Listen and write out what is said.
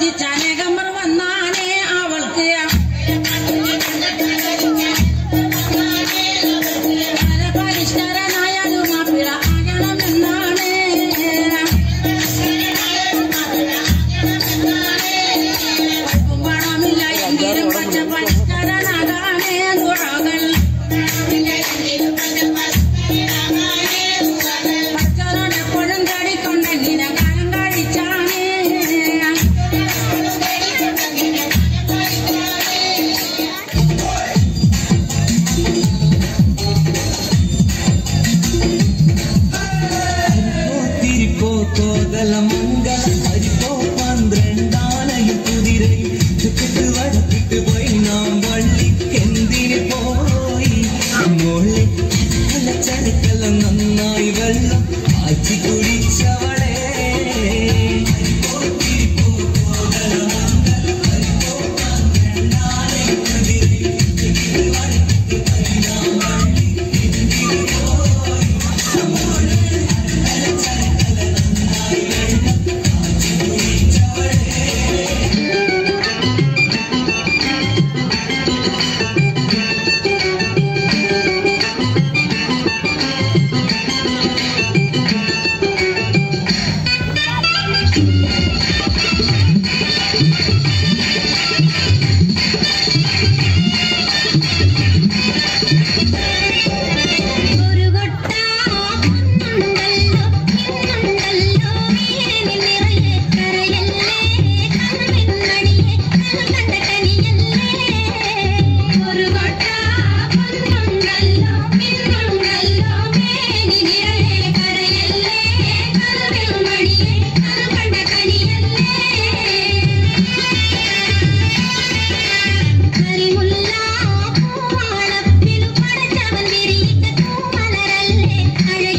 ഭജിച്ച അനേകമർ വന്നാണേ അവൾക്ക് പണമില്ല എങ്കിലും പച്ച പരിഷ്കരനാകാണേ ദുഴകൾ loco del amor. Hare